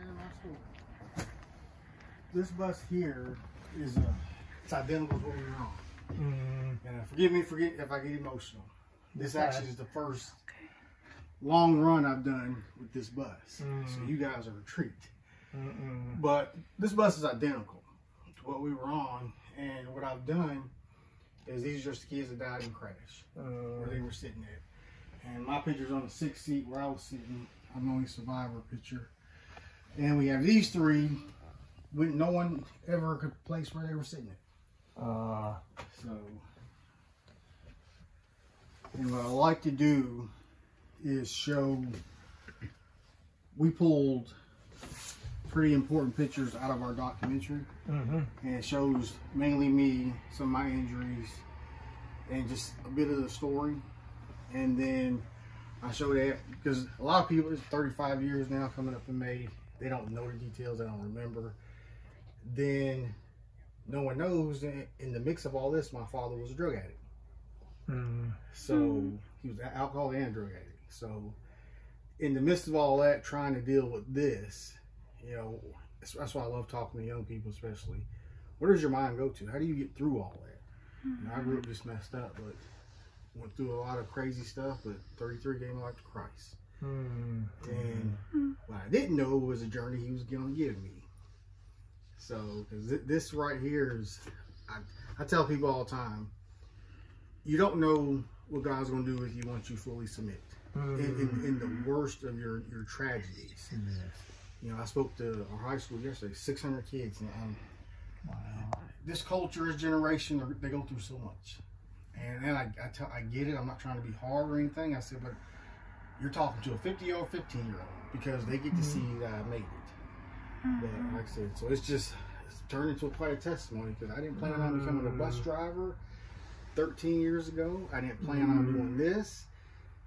sharing my story. This bus here is uh, it's identical to what we were on. Mm, And uh, forgive me, forget if I get emotional. This actually is the first long run I've done with this bus. So Mm. you guys are a treat. mm-mm. But this bus is identical to what we were on. And what I've done is these are just the kids that died in crash where they were sitting at. And my picture's on the sixth seat where I was sitting. I'm the only survivor picture. And we have these three. When no one ever could place where they were sitting uh, So, and what I like to do is show. We pulled pretty important pictures out of our documentary, mhm. and it shows mainly me, some of my injuries, and just a bit of the story. And then I show that because a lot of people, it's 35 years now coming up in May, they don't know the details, they don't remember. Then no one knows that in the mix of all this, my father was a drug addict. Mm, So he was an alcohol and drug addict. So in the midst of all that, trying to deal with this, you know, that's, that's why I love talking to young people, especially. Where does your mind go to? How do you get through all that? You know, I grew up just messed up, but went through a lot of crazy stuff. But 33 gave my life to Christ, mm, and what I didn't know it was a journey He was going to give me. So, because this right here is, I, I tell people all the time, you don't know what God's going to do with you once you fully submit. In, in, in the worst of your, your tragedies. Yes. You know, I spoke to our high school yesterday, 600 kids. And, um, Wow. this culture, this generation, they go through so much. And then I, I, tell, I get it. I'm not trying to be hard or anything. I said, but you're talking to a 50 year old, 15 year old because they get to see mm-hmm. that I made it. But mm-hmm. like I said, so it's just it's turned into quite a testimony because I didn't plan on becoming a bus mm. driver 13 years ago. I didn't plan on mm-hmm. doing this,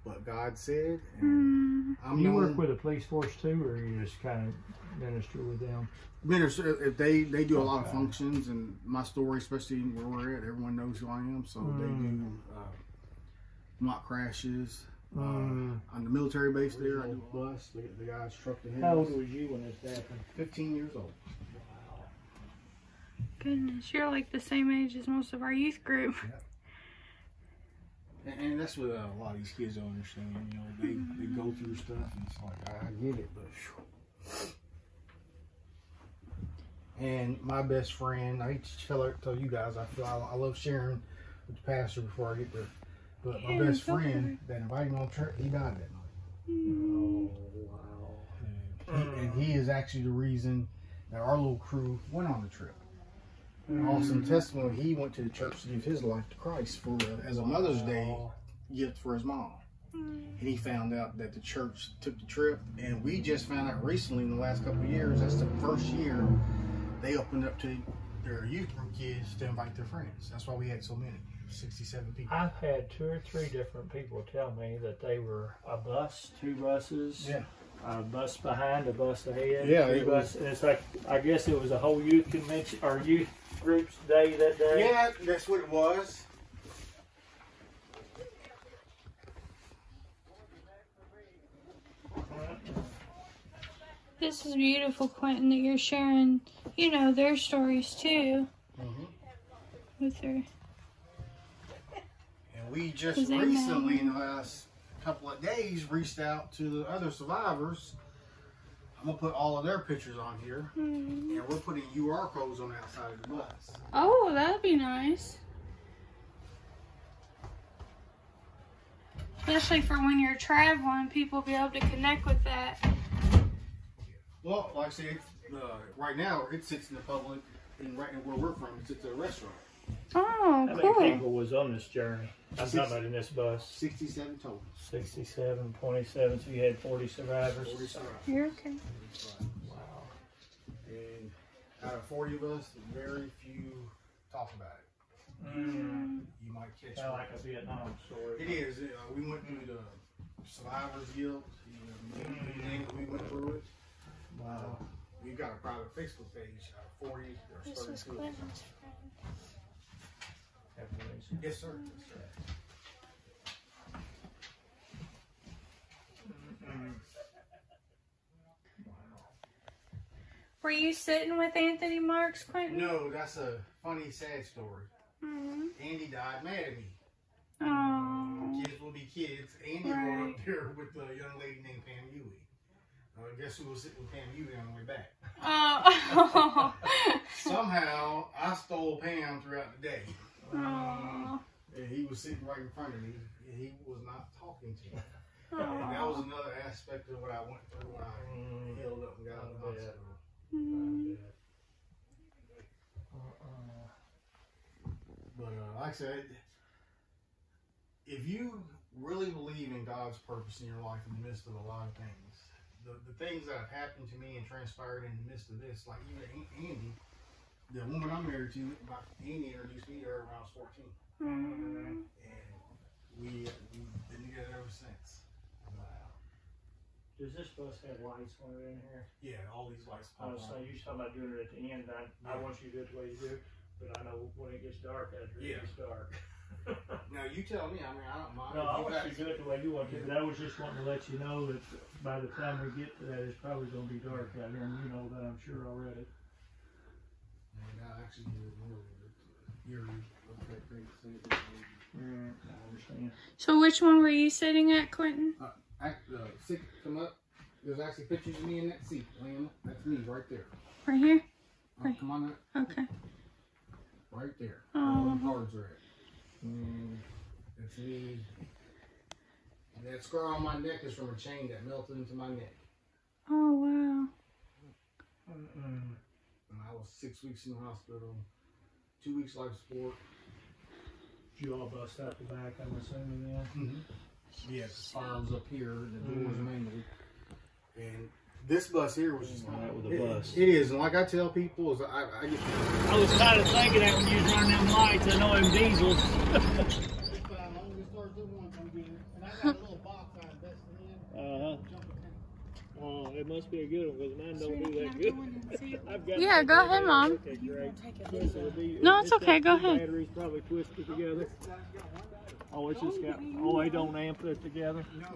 but God said, and I'm You work with the police force too, or you just kind of minister with them? Minister, uh, if they they do a lot of functions, and my story, especially where we're at, everyone knows who I am. So they do mm. uh, mock crashes. Uh, Mm. on the military base there, on the bus. The, the guys truck the How old hills. was you when this happened? 15 years old. Goodness, you're like the same age as most of our youth group. And, and that's what uh, a lot of these kids don't understand. You know, they, they go through stuff, and it's like I, I get it, but. phew. And my best friend, I hate to tell, tell you guys, I feel I, I love sharing with the pastor before I get there. But my Yeah, best friend that invited me on trip, he died that night. Oh wow. And he, and he is actually the reason that our little crew went on the trip. An awesome testimony. He went to the church to give his life to Christ for uh, as a Mother's Day gift for his mom. And he found out that the church took the trip, and we just found out recently in the last couple of years that's the first year they opened up to their youth group kids to invite their friends. That's why we had so many, sixty-seven people. I've had two or three different people tell me that they were a bus, two buses, Yeah, a bus behind, a bus ahead. Yeah, two it bus, and it's like I guess it was a whole youth convention or youth groups day that day. yeah, that's what it was. This is beautiful, Quinton, that you're sharing, you know, their stories too Mhm. with their. And we just recently, in the last couple of days, reached out to the other survivors. I'm gonna put all of their pictures on here, Hmm. and we're putting QR codes on the outside of the bus. Oh, that'd be nice. Especially for when you're traveling, people be able to connect with that. Well, like I said, uh, right now it sits in the public, and right where we're from, it sits at a restaurant. Oh, How many people was on this journey? I'm Six. talking about in this bus. 67 total. 67, 27, so you had 40 survivors. 40 survivors. You're okay. Wow. And out of 40 of us, very few talk about it. Mm. You might catch Sound like a Vietnam story. It is. Uh, we went through the Survivors Guild. You know, we, we, we went through it. Wow. We've got a private Facebook page. Out of 40, there's This is 32. Quinton's friend. Yes, sir. Yes, sir. Were you sitting with Anthony Marks, Quinton? No, that's a funny, sad story. Mm. Andy died mad at me. Oh. Kids will be kids. Andy rode up there with a young lady named Pam Huey. Uh, guess who was sitting with Pam Huey on the way back? Oh. Somehow, I stole Pam throughout the day. oh. And he was sitting right in front of me. And he was not talking to me. And that was another aspect of what I went through when I healed up and got out of the hospital. Mm. But uh, like I said, if you really believe in God's purpose in your life in the midst of a lot of things, the, the things that have happened to me and transpired in the midst of this, like even An- Andy, the woman I'm married to, my, Andy introduced me to her when I was 14. Mm. And we, we've been together ever since. Does this bus have lights on it in here? Yeah, all these lights I pop was on. saying, you talking about doing it at the end, I, I want you to do it the way you do, but I know when it gets dark, after it Yeah. gets dark. Now you tell me. I mean, I don't mind. No, I You want guys- you to do it the way you want to, but I was just wanting to let you know that by the time we get to that, it's probably gonna be dark out here, and you know that, I'm sure already. And I actually do it more. You're okay, great. Say it. I understand. So which one were you sitting at, Quinton? Act, uh, sit, come up. There's actually pictures of me in that seat, laying. That's me right there. Right here? Uh, Right. come on up, Okay. right there. Oh. Where the cards are at. Mm, that's me. And that scar on my neck is from a chain that melted into my neck. Oh wow. I was six weeks in the hospital, two weeks life support. Did you all bust out the back, I'm assuming then? Yeah, the arms up here, the doors mainly. And this bus here was just Right with the it- bus. It is, and like I tell people, is I, I get I was kind of thinking that when you was running them lights, I know them diesels. Uh-huh. Oh, it must be a good one because mine don't do that good. I've got Yeah, go ahead, Mom. Okay, great. This will be- No, it's okay, go ahead. Batteries probably twisted together. Oh, it's just got. Oh, they don't amp it together. no.